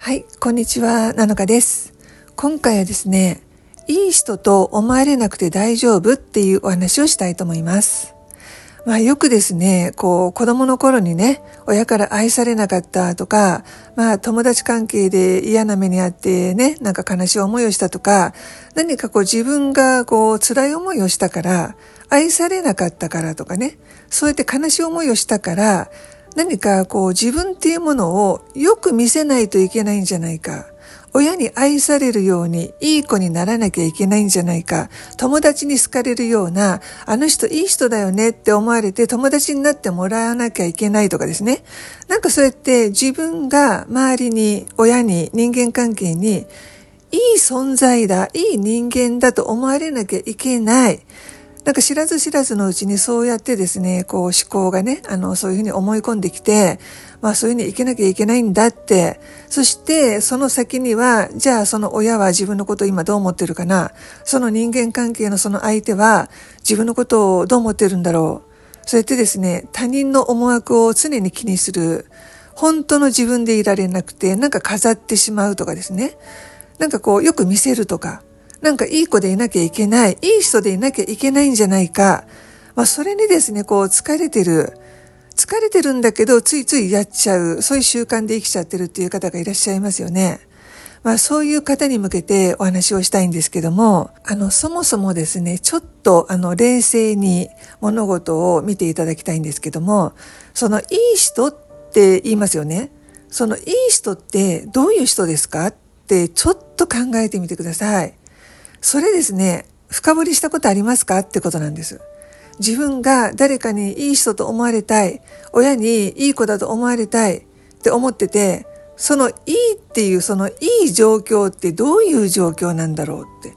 はい、こんにちは、なのかです。今回はですね、いい人と思われなくて大丈夫っていうお話をしたいと思います。まあよくですね、こう子供の頃にね、親から愛されなかったとか、まあ友達関係で嫌な目にあってね、なんか悲しい思いをしたとか、何かこう自分がこう辛い思いをしたから、愛されなかったからとかね、そうやって悲しい思いをしたから、何かこう自分っていうものをよく見せないといけないんじゃないか。親に愛されるようにいい子にならなきゃいけないんじゃないか。友達に好かれるような、あの人いい人だよねって思われて友達になってもらわなきゃいけないとかですね。なんかそうやって自分が周りに、親に、人間関係に、いい存在だ、いい人間だと思われなきゃいけない。なんか知らず知らずのうちにそうやってですね、こう思考がね、あの、そういうふうに思い込んできて、まあそういうふうにいけなきゃいけないんだって、そしてその先には、じゃあその親は自分のことを今どう思ってるかな、その人間関係のその相手は自分のことをどう思ってるんだろう。そうやってですね、他人の思惑を常に気にする。本当の自分でいられなくて、なんか飾ってしまうとかですね。なんかこう、よく見せるとか。なんかいい子でいなきゃいけない、いい人でいなきゃいけないんじゃないか。まあそれにですね、こう疲れてる。疲れてるんだけど、ついついやっちゃう。そういう習慣で生きちゃってるっていう方がいらっしゃいますよね。まあそういう方に向けてお話をしたいんですけども、あの、そもそもですね、ちょっとあの、冷静に物事を見ていただきたいんですけども、そのいい人って言いますよね。そのいい人ってどういう人ですかってちょっと考えてみてください。それですね、深掘りしたことありますかってことなんです。自分が誰かにいい人と思われたい、親にいい子だと思われたいって思ってて、そのいいっていうそのいい状況ってどういう状況なんだろうって。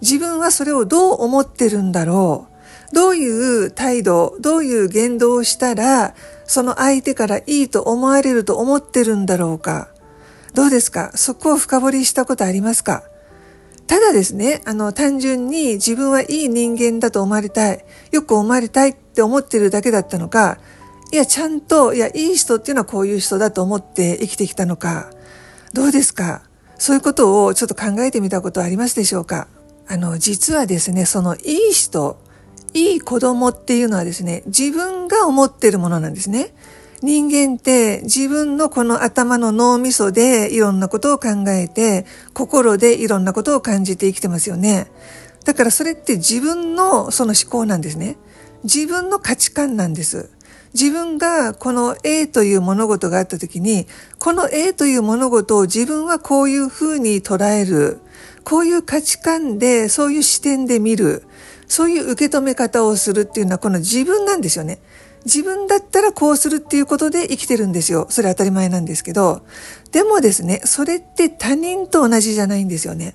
自分はそれをどう思ってるんだろう。どういう態度、どういう言動をしたら、その相手からいいと思われると思ってるんだろうか。どうですか？そこを深掘りしたことありますか？ただですね、あの、単純に自分はいい人間だと思われたい、よく思われたいって思ってるだけだったのか、いや、ちゃんと、いや、いい人っていうのはこういう人だと思って生きてきたのか、どうですか？そういうことをちょっと考えてみたことはありますでしょうか？あの、実はですね、そのいい人、いい子供っていうのはですね、自分が思ってるものなんですね。人間って自分のこの頭の脳みそでいろんなことを考えて、心でいろんなことを感じて生きてますよね。だからそれって自分のその思考なんですね。自分の価値観なんです。自分がこの A という物事があった時に、この A という物事を自分はこういうふうに捉える。こういう価値観で、そういう視点で見る。そういう受け止め方をするっていうのはこの自分なんですよね。自分だったらこうするっていうことで生きてるんですよ。それ当たり前なんですけど。でもですね、それって他人と同じじゃないんですよね。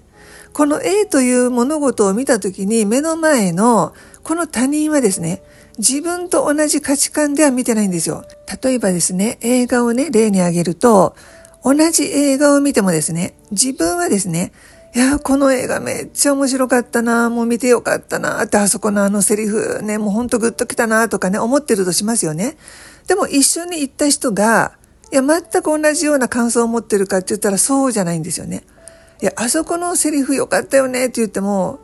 この A という物事を見たときに目の前のこの他人はですね、自分と同じ価値観では見てないんですよ。例えばですね、映画をね、例に挙げると、同じ映画を見てもですね、自分はですね、いや、この映画めっちゃ面白かったな、もう見てよかったな、ってあそこのあのセリフね、もうほんとグッときたな、とかね、思ってるとしますよね。でも一緒に行った人が、いや、全く同じような感想を持ってるかって言ったらそうじゃないんですよね。いや、あそこのセリフよかったよねって言っても、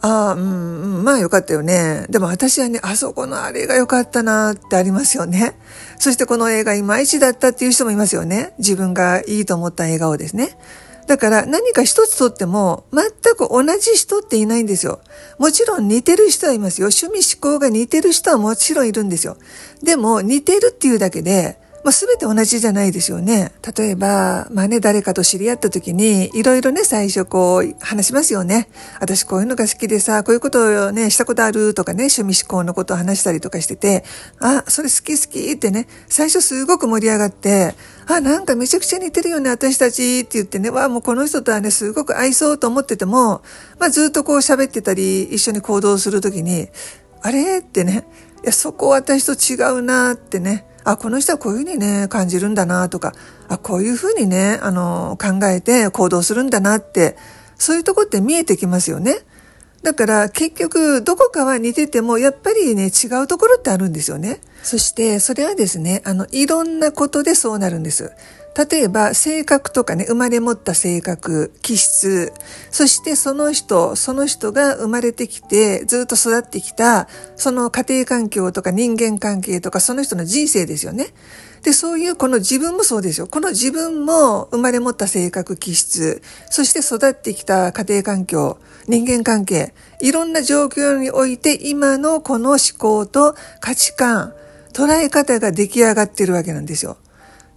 ああ、うん、まあよかったよね。でも私はね、あそこのあれがよかったなってありますよね。そしてこの映画いまいちだったっていう人もいますよね。自分がいいと思った映画をですね。だから何か一つとっても全く同じ人っていないんですよ。もちろん似てる人はいますよ。趣味思考が似てる人はもちろんいるんですよ。でも似てるっていうだけでまあ、全て同じじゃないですよね。例えば、まあね、誰かと知り合った時に、いろいろね、最初こう、話しますよね。私こういうのが好きでさ、こういうことをね、したことあるとかね、趣味思考のことを話したりとかしてて、あ、それ好き好きってね、最初すごく盛り上がって、あ、なんかめちゃくちゃ似てるよね、私たちって言ってね、わ、もうこの人とはね、すごく愛そうと思ってても、まあずっとこう喋ってたり、一緒に行動するときに、あれ？ってね、いや、そこ私と違うなってね、あ、この人はこういうふうにね、感じるんだなとか、あ、こういうふうにね、あの、考えて行動するんだなって、そういうとこって見えてきますよね。だから結局どこかは似ててもやっぱりね違うところってあるんですよね。そしてそれはですね、あのいろんなことでそうなるんです。例えば性格とかね、生まれ持った性格、気質、そしてその人、その人が生まれてきてずっと育ってきた、その家庭環境とか人間関係とかその人の人生ですよね。で、そういうこの自分もそうですよ。この自分も生まれ持った性格、気質、そして育ってきた家庭環境、人間関係、いろんな状況において今のこの思考と価値観、捉え方が出来上がってるわけなんですよ。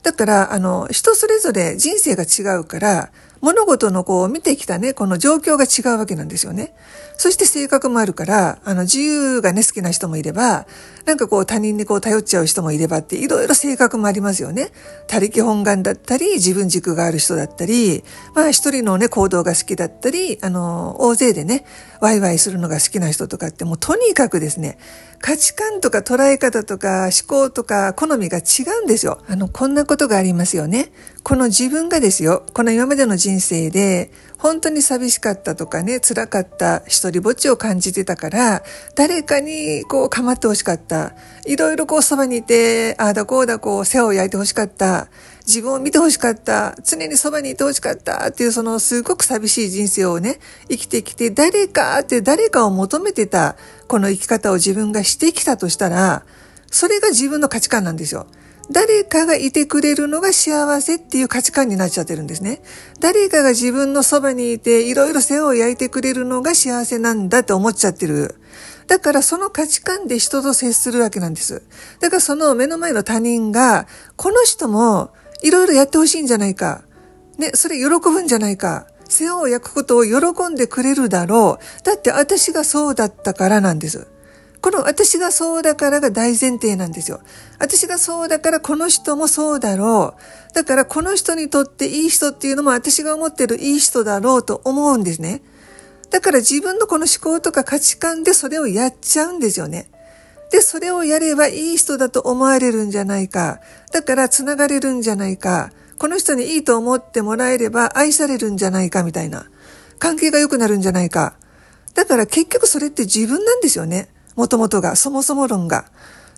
だから、あの、人それぞれ人生が違うから、物事のこう見てきたね、この状況が違うわけなんですよね。そして性格もあるから、あの、自由がね、好きな人もいれば、なんかこう他人にこう頼っちゃう人もいればって、いろいろ性格もありますよね。他力本願だったり、自分軸がある人だったり、まあ一人のね、行動が好きだったり、あの、大勢でね、ワイワイするのが好きな人とかって、もうとにかくですね、価値観とか捉え方とか思考とか好みが違うんですよ。あの、こんなことがありますよね。この自分がですよ、この今までの人生で、本当に寂しかったとかね、辛かった、一人ぼっちを感じてたから、誰かにこう構ってほしかった。いろいろこうそばにいて、ああだこうだこう世話を焼いてほしかった。自分を見てほしかった。常にそばにいてほしかったっていうそのすごく寂しい人生をね、生きてきて、誰かって誰かを求めてた、この生き方を自分がしてきたとしたら、それが自分の価値観なんですよ。誰かがいてくれるのが幸せっていう価値観になっちゃってるんですね。誰かが自分のそばにいていろいろ世話を焼いてくれるのが幸せなんだって思っちゃってる。だからその価値観で人と接するわけなんです。だからその目の前の他人が、この人もいろいろやってほしいんじゃないか。ね、それ喜ぶんじゃないか。世話を焼くことを喜んでくれるだろう。だって私がそうだったからなんです。この私がそうだからが大前提なんですよ。私がそうだからこの人もそうだろう。だからこの人にとっていい人っていうのも私が思ってるいい人だろうと思うんですね。だから自分のこの思考とか価値観でそれをやっちゃうんですよね。で、それをやればいい人だと思われるんじゃないか。だから繋がれるんじゃないか。この人にいいと思ってもらえれば愛されるんじゃないかみたいな。関係が良くなるんじゃないか。だから結局それって自分なんですよね。もともとが、そもそも論が。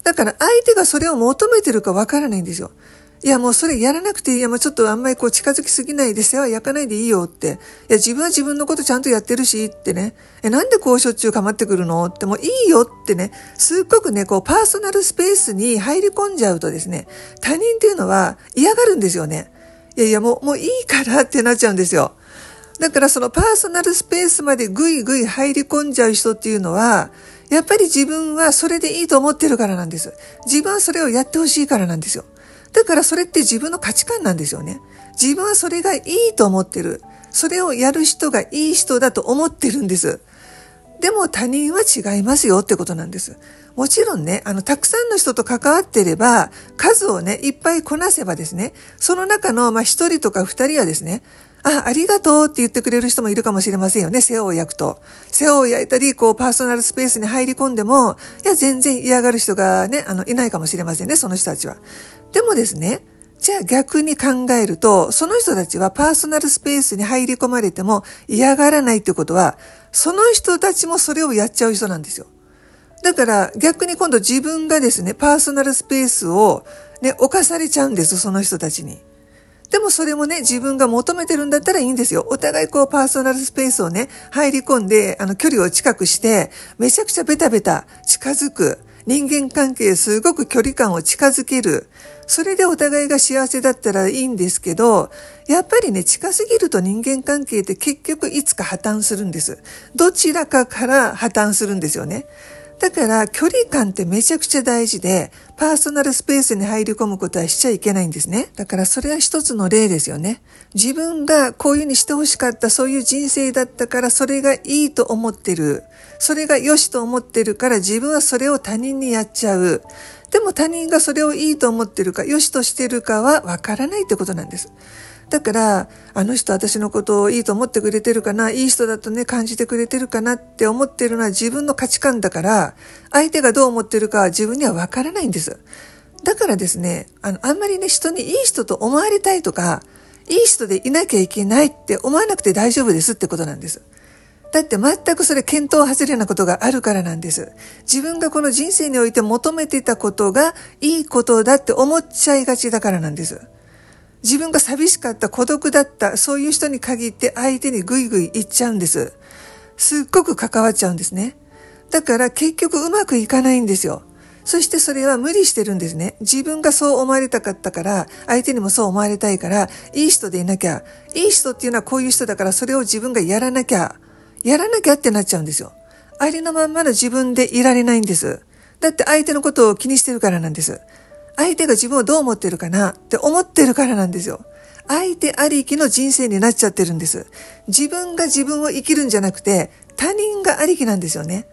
だから相手がそれを求めてるかわからないんですよ。いやもうそれやらなくていい。いやもうちょっとあんまりこう近づきすぎないで世話焼かないでいいよって。いや自分は自分のことちゃんとやってるしってね。え、なんでこうしょっちゅう構ってくるのってもういいよってね。すっごくね、こうパーソナルスペースに入り込んじゃうとですね、他人っていうのは嫌がるんですよね。いやいやもう、もういいからってなっちゃうんですよ。だからそのパーソナルスペースまでぐいぐい入り込んじゃう人っていうのは、やっぱり自分はそれでいいと思ってるからなんです。自分はそれをやってほしいからなんですよ。だからそれって自分の価値観なんですよね。自分はそれがいいと思ってる。それをやる人がいい人だと思ってるんです。でも他人は違いますよってことなんです。もちろんね、あの、たくさんの人と関わっていれば、数をね、いっぱいこなせばですね、その中の、まあ、一人とか二人はですね、あ、ありがとうって言ってくれる人もいるかもしれませんよね。世話を焼くと。世話を焼いたり、こう、パーソナルスペースに入り込んでも、いや、全然嫌がる人がね、あの、いないかもしれませんね、その人たちは。でもですね、じゃあ逆に考えると、その人たちはパーソナルスペースに入り込まれても嫌がらないってこと。は、その人たちもそれをやっちゃう人なんですよ。だから逆に今度自分がですね、パーソナルスペースをね、侵されちゃうんです、その人たちに。でもそれもね、自分が求めてるんだったらいいんですよ。お互いこうパーソナルスペースをね、入り込んで、あの距離を近くして、めちゃくちゃベタベタ近づく。人間関係すごく距離感を近づける。それでお互いが幸せだったらいいんですけど、やっぱりね、近すぎると人間関係って結局いつか破綻するんです。どちらかから破綻するんですよね。だから距離感ってめちゃくちゃ大事で、パーソナルスペースに入り込むことはしちゃいけないんですね。だからそれは一つの例ですよね。自分がこういうふうにしてほしかったそういう人生だったからそれがいいと思ってる。それが良しと思ってるから自分はそれを他人にやっちゃう。でも他人がそれをいいと思ってるか、良しとしてるかはわからないってことなんです。だから、あの人私のことをいいと思ってくれてるかな、いい人だとね、感じてくれてるかなって思ってるのは自分の価値観だから、相手がどう思ってるかは自分にはわからないんです。だからですね、あの、あんまりね、人にいい人と思われたいとか、いい人でいなきゃいけないって思わなくて大丈夫ですってことなんです。だって全くそれ見当外れなことがあるからなんです。自分がこの人生において求めてたことがいいことだって思っちゃいがちだからなんです。自分が寂しかった、孤独だった、そういう人に限って相手にグイグイ言っちゃうんです。すっごく関わっちゃうんですね。だから結局うまくいかないんですよ。そしてそれは無理してるんですね。自分がそう思われたかったから、相手にもそう思われたいから、いい人でいなきゃ。いい人っていうのはこういう人だから、それを自分がやらなきゃ。やらなきゃってなっちゃうんですよ。ありのまんまの自分でいられないんです。だって相手のことを気にしてるからなんです。相手が自分をどう思ってるかなって思ってるからなんですよ。相手ありきの人生になっちゃってるんです。自分が自分を生きるんじゃなくて、他人がありきなんですよね。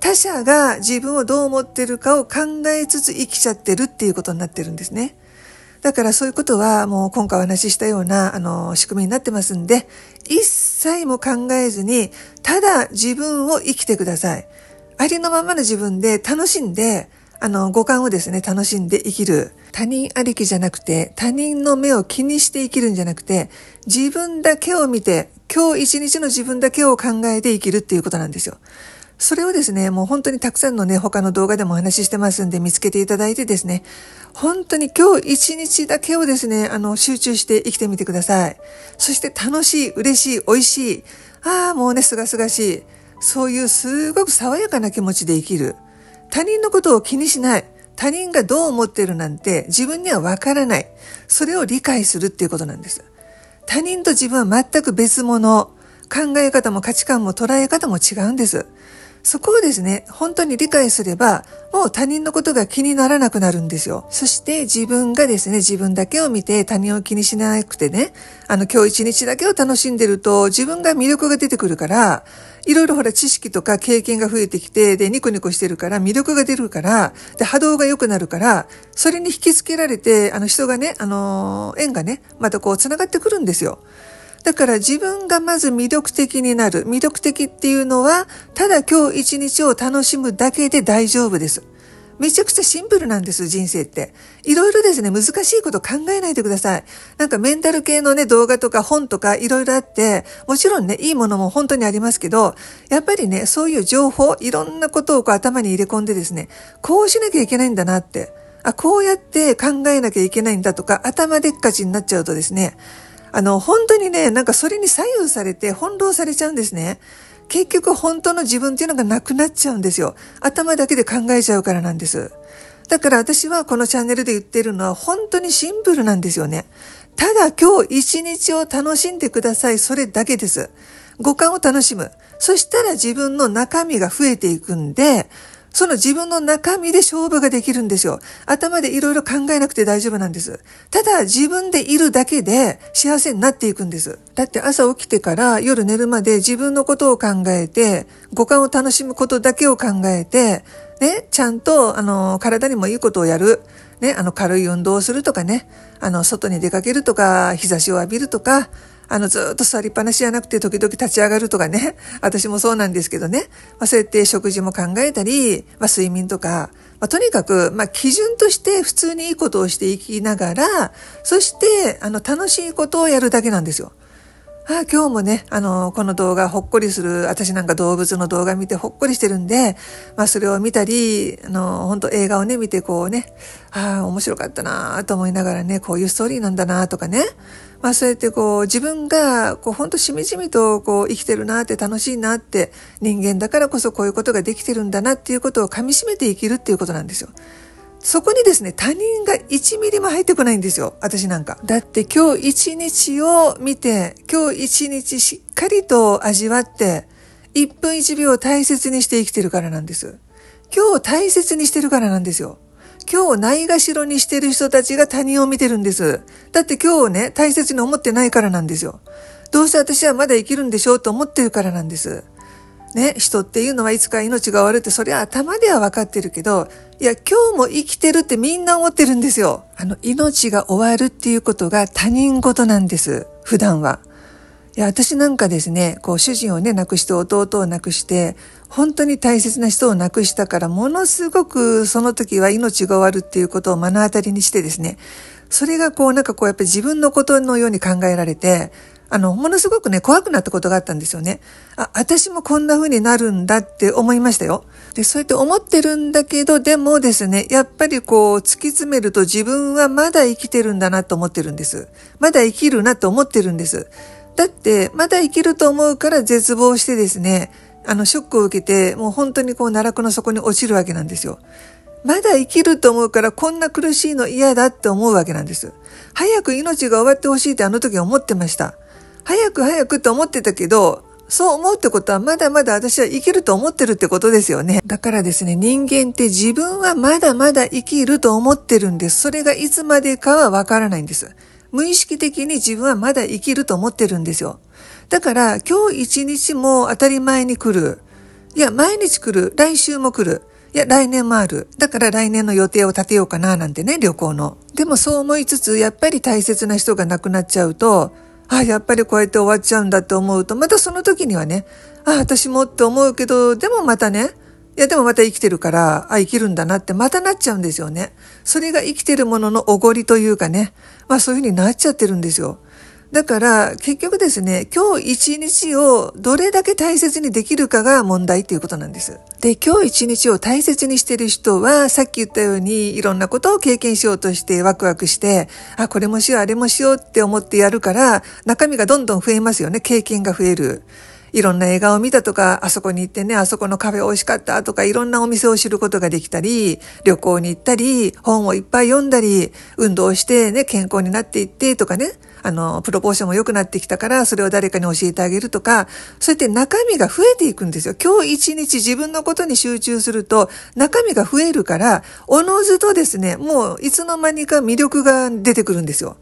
他者が自分をどう思ってるかを考えつつ生きちゃってるっていうことになってるんですね。だからそういうことはもう今回お話ししたようなあの仕組みになってますんで、一切も考えずに、ただ自分を生きてください。ありのままの自分で楽しんで、あの、五感をですね、楽しんで生きる。他人ありきじゃなくて、他人の目を気にして生きるんじゃなくて、自分だけを見て、今日一日の自分だけを考えて生きるっていうことなんですよ。それをですね、もう本当にたくさんのね、他の動画でもお話ししてますんで見つけていただいてですね、本当に今日一日だけをですね、あの、集中して生きてみてください。そして楽しい、嬉しい、美味しい、ああ、もうね、すがすがしい、そういうすごく爽やかな気持ちで生きる。他人のことを気にしない。他人がどう思ってるなんて自分にはわからない。それを理解するっていうことなんです。他人と自分は全く別物。考え方も価値観も捉え方も違うんです。そこをですね、本当に理解すれば、もう他人のことが気にならなくなるんですよ。そして自分がですね、自分だけを見て他人を気にしなくてね、あの今日一日だけを楽しんでると自分が魅力が出てくるから、いろいろほら知識とか経験が増えてきて、で、ニコニコしてるから魅力が出るから、で、波動が良くなるから、それに引き付けられて、あの人がね、あの縁がね、またこう繋がってくるんですよ。だから自分がまず魅力的になる。魅力的っていうのは、ただ今日一日を楽しむだけで大丈夫です。めちゃくちゃシンプルなんです、人生って。いろいろですね、難しいこと考えないでください。なんかメンタル系のね、動画とか本とかいろいろあって、もちろんね、いいものも本当にありますけど、やっぱりね、そういう情報、いろんなことをこう頭に入れ込んでですね、こうしなきゃいけないんだなって。あ、こうやって考えなきゃいけないんだとか、頭でっかちになっちゃうとですね、あの、本当にね、なんかそれに左右されて翻弄されちゃうんですね。結局本当の自分っていうのがなくなっちゃうんですよ。頭だけで考えちゃうからなんです。だから私はこのチャンネルで言ってるのは本当にシンプルなんですよね。ただ今日一日を楽しんでください。それだけです。五感を楽しむ。そしたら自分の中身が増えていくんで、その自分の中身で勝負ができるんですよ。頭でいろいろ考えなくて大丈夫なんです。ただ自分でいるだけで幸せになっていくんです。だって朝起きてから夜寝るまで自分のことを考えて、五感を楽しむことだけを考えて、ね、ちゃんと、あの、体にもいいことをやる。ね、あの、軽い運動をするとかね、あの、外に出かけるとか、日差しを浴びるとか、あの、ずっと座りっぱなしじゃなくて時々立ち上がるとかね。私もそうなんですけどね。まあ、そうやって食事も考えたり、まあ、睡眠とか、まあ、とにかく、まあ、基準として普通にいいことをしていきながら、そして、あの、楽しいことをやるだけなんですよ。あ今日もね、あの、この動画ほっこりする、私なんか動物の動画見てほっこりしてるんで、まあそれを見たり、あの、本当映画をね、見てこうね、ああ、面白かったなと思いながらね、こういうストーリーなんだなとかね、まあそうやってこう自分がこう本当しみじみとこう生きてるなって楽しいなって人間だからこそこういうことができてるんだなっていうことを噛み締めて生きるっていうことなんですよ。そこにですね、他人が1ミリも入ってこないんですよ。私なんか。だって今日一日を見て、今日一日しっかりと味わって、1分1秒を大切にして生きてるからなんです。今日大切にしてるからなんですよ。今日ないがしろにしてる人たちが他人を見てるんです。だって今日ね、大切に思ってないからなんですよ。どうせ私はまだ生きるんでしょうと思ってるからなんです。ね、人っていうのはいつか命が終わるって、それは頭では分かってるけど、いや、今日も生きてるってみんな思ってるんですよ。あの、命が終わるっていうことが他人事なんです。普段は。いや、私なんかですね、こう、主人をね、亡くして弟を亡くして、本当に大切な人を亡くしたから、ものすごくその時は命が終わるっていうことを目の当たりにしてですね、それがこう、なんかこう、やっぱり自分のことのように考えられて、あの、ものすごくね、怖くなったことがあったんですよね。あ、私もこんな風になるんだって思いましたよ。で、そうやって思ってるんだけど、でもですね、やっぱりこう、突き詰めると自分はまだ生きてるんだなと思ってるんです。まだ生きるなと思ってるんです。だって、まだ生きると思うから絶望してですね、あの、ショックを受けて、もう本当にこう、奈落の底に落ちるわけなんですよ。まだ生きると思うからこんな苦しいの嫌だって思うわけなんです。早く命が終わってほしいってあの時思ってました。早く早くって思ってたけど、そう思うってことはまだまだ私は生きると思ってるってことですよね。だからですね、人間って自分はまだまだ生きると思ってるんです。それがいつまでかはわからないんです。無意識的に自分はまだ生きると思ってるんですよ。だから今日一日も当たり前に来る。いや、毎日来る。来週も来る。いや、来年もある。だから来年の予定を立てようかな、なんてね、旅行の。でもそう思いつつ、やっぱり大切な人が亡くなっちゃうと、あ、やっぱりこうやって終わっちゃうんだって思うと、またその時にはね、あ、私もって思うけど、でもまたね、いやでもまた生きてるから、あ、生きるんだなってまたなっちゃうんですよね。それが生きてるもののおごりというかね、まあそういうふうになっちゃってるんですよ。だから結局ですね、今日一日をどれだけ大切にできるかが問題っていうことなんです。で、今日一日を大切にしてる人は、さっき言ったようにいろんなことを経験しようとしてワクワクして、あ、これもしよう、あれもしようって思ってやるから、中身がどんどん増えますよね。経験が増える。いろんな映画を見たとか、あそこに行ってね、あそこのカフェ美味しかったとか、いろんなお店を知ることができたり、旅行に行ったり、本をいっぱい読んだり、運動してね、健康になっていってとかね、あの、プロポーションも良くなってきたから、それを誰かに教えてあげるとか、そうやって中身が増えていくんですよ。今日一日自分のことに集中すると、中身が増えるから、おのずとですね、もういつの間にか魅力が出てくるんですよ。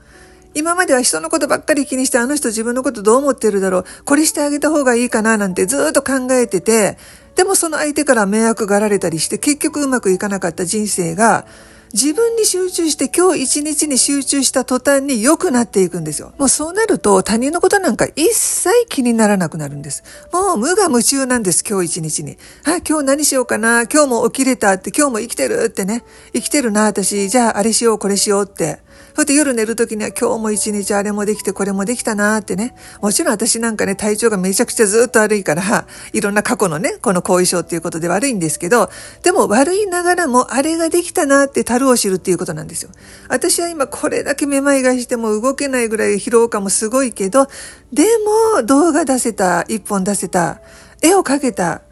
今までは人のことばっかり気にして、あの人自分のことどう思ってるだろう、これしてあげた方がいいかななんてずっと考えてて、でもその相手から迷惑がられたりして、結局うまくいかなかった人生が、自分に集中して今日一日に集中した途端に良くなっていくんですよ。もうそうなると他人のことなんか一切気にならなくなるんです。もう無我夢中なんです、今日一日に。あ、今日何しようかな、今日も起きれたって、今日も生きてるってね。生きてるな、私。じゃああれしよう、これしようって。そって夜寝るときには今日も一日あれもできてこれもできたなーってね。もちろん私なんかね、体調がめちゃくちゃずっと悪いから、いろんな過去のね、この後遺症っていうことで悪いんですけど、でも悪いながらもあれができたなって樽を知るっていうことなんですよ。私は今これだけめまいがしても動けないぐらい疲労感もすごいけど、でも動画出せた、一本出せた、絵を描けた、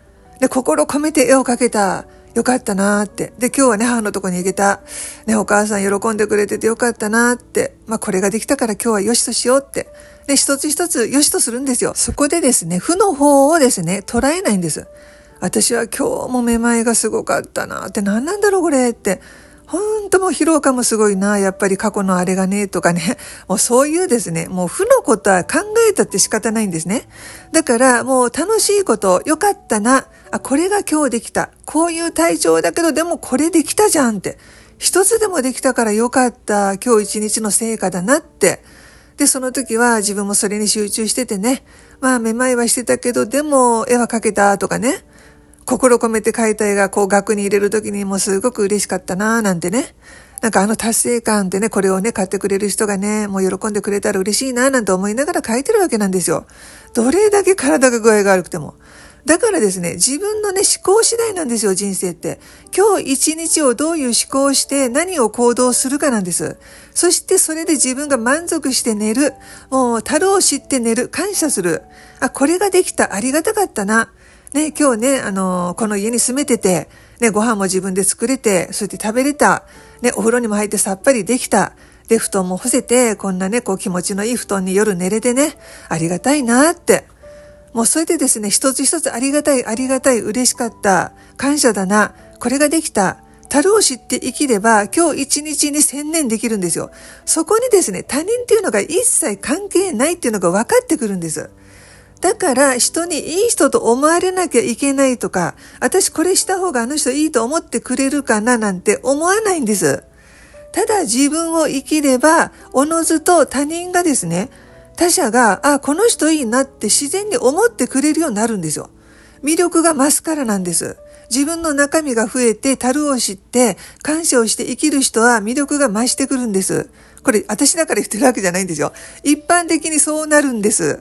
で、心込めて絵を描けた、よかったなーって。で、今日はね、母のとこに行けた。ね、お母さん喜んでくれててよかったなーって。まあ、これができたから今日はよしとしようって。で、一つ一つよしとするんですよ。そこでですね、負の方をですね、捉えないんです。私は今日もめまいがすごかったなーって何なんだろうこれって。本当もう疲労感もすごいな、やっぱり過去のあれがね、とかね、もうそういうですね、もう負のことは考えたって仕方ないんですね。だからもう楽しいこと、よかったな、あ、これが今日できた。こういう体調だけど、でもこれできたじゃんって。一つでもできたからよかった。今日一日の成果だなって。で、その時は自分もそれに集中しててね。まあ、めまいはしてたけど、でも絵は描けたとかね。心込めて描いた絵がこう額に入れる時にもすごく嬉しかったなーなんてね。なんかあの達成感ってね、これをね、買ってくれる人がね、もう喜んでくれたら嬉しいななんて思いながら描いてるわけなんですよ。どれだけ体が具合が悪くても。だからですね、自分のね、思考次第なんですよ、人生って。今日一日をどういう思考をして何を行動するかなんです。そしてそれで自分が満足して寝る。もう、樽を知って寝る。感謝する。あ、これができた。ありがたかったな。ね、今日ね、あの、この家に住めてて、ね、ご飯も自分で作れて、そうやって食べれた。ね、お風呂にも入ってさっぱりできた。で、布団も干せて、こんなね、こう気持ちのいい布団に夜寝れてね、ありがたいなって。もうそれでですね、一つ一つありがたい、ありがたい、嬉しかった、感謝だな、これができた。樽を知って生きれば、今日一日に専念できるんですよ。そこにですね、他人っていうのが一切関係ないっていうのが分かってくるんです。だから人にいい人と思われなきゃいけないとか、私これした方があの人いいと思ってくれるかななんて思わないんです。ただ自分を生きれば、おのずと他人がですね、他者が、あ、この人いいなって自然に思ってくれるようになるんですよ。魅力が増すからなんです。自分の中身が増えて、樽を知って、感謝をして生きる人は魅力が増してくるんです。これ私だから言ってるわけじゃないんですよ。一般的にそうなるんです。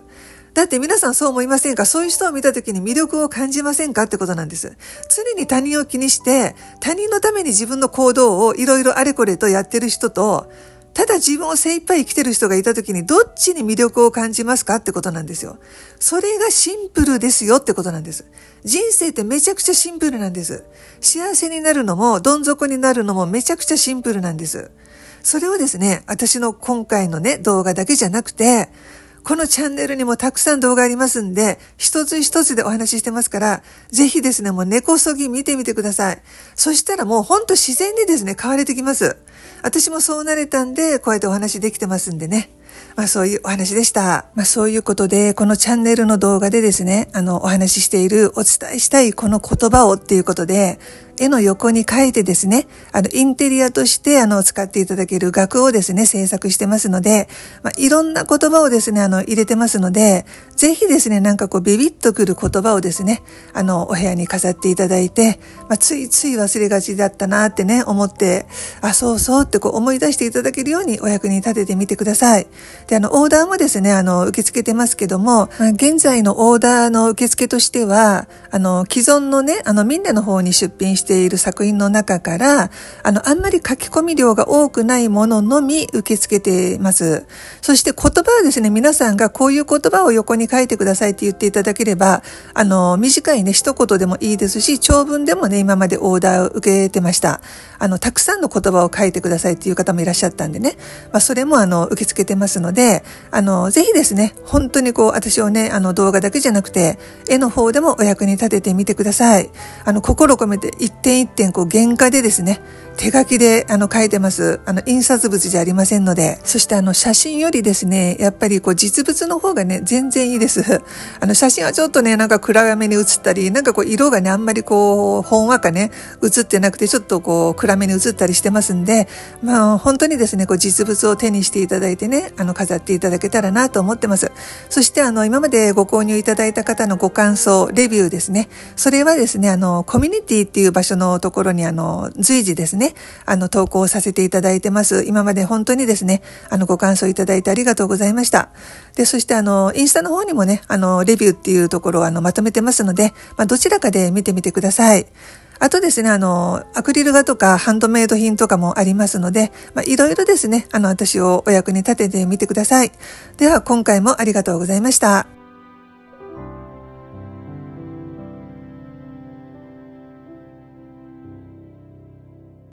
だって皆さんそう思いませんか？そういう人を見た時に魅力を感じませんかってことなんです。常に他人を気にして、他人のために自分の行動をいろいろあれこれとやってる人と、ただ自分を精一杯生きてる人がいた時にどっちに魅力を感じますかってことなんですよ。それがシンプルですよってことなんです。人生ってめちゃくちゃシンプルなんです。幸せになるのも、どん底になるのもめちゃくちゃシンプルなんです。それをですね、私の今回のね、動画だけじゃなくて、このチャンネルにもたくさん動画ありますんで、一つ一つでお話ししてますから、ぜひですね、もう根こそぎ見てみてください。そしたらもうほんと自然にですね、変われてきます。私もそうなれたんで、こうやってお話できてますんでね。まあそういうお話でした。まあそういうことで、このチャンネルの動画でですね、あの、お話ししている、お伝えしたいこの言葉をっていうことで、絵の横に書いてですね、あの、インテリアとして、あの、使っていただける額をですね、制作してますので、まあ、いろんな言葉をですね、あの、入れてますので、ぜひですね、なんかこう、ビビッとくる言葉をですね、あの、お部屋に飾っていただいて、まあ、ついつい忘れがちだったなってね、思って、あ、そうそうってこう、思い出していただけるようにお役に立ててみてください。で、あの、オーダーもですね、あの、受け付けてますけども、まあ、現在のオーダーの受付としては、あの、既存のね、あの、みんなの方に出品してている作品の中から、あの、あんまり書き込み量が多くないもののみ受け付けています。そして言葉はですね、皆さんがこういう言葉を横に書いてくださいって言っていただければ、あの、短いね、一言でもいいですし、長文でもね、今までオーダーを受けてました。あの、たくさんの言葉を書いてくださいっていう方もいらっしゃったんでね、まあ、それもあの、受け付けてますので、あの、ぜひですね、本当にこう、私をね、あの、動画だけじゃなくて、絵の方でもお役に立ててみてください。あの、心込めて一点一点こう原価でですね、手書きであの書いてます。あの印刷物じゃありませんので、そしてあの写真よりですね、やっぱりこう実物の方がね、全然いいです。あの写真はちょっとね、なんか暗めに写ったり、なんかこう色がね、あんまりこう、ほんわかね、写ってなくてちょっとこう暗めに写ったりしてますんで、まあ本当にですね、こう実物を手にしていただいてね、あの飾っていただけたらなと思ってます。そしてあの今までご購入いただいた方のご感想、レビューですね。それはですね、あのコミュニティっていう場所のところにあの随時ですねね、あの、投稿させていただいてます。今まで本当にですね、あの、ご感想いただいてありがとうございました。で、そしてあの、インスタの方にもね、あの、レビューっていうところをあの、まとめてますので、まあ、どちらかで見てみてください。あとですね、あの、アクリル画とかハンドメイド品とかもありますので、まあ、いろいろですね、あの、私をお役に立ててみてください。では、今回もありがとうございました。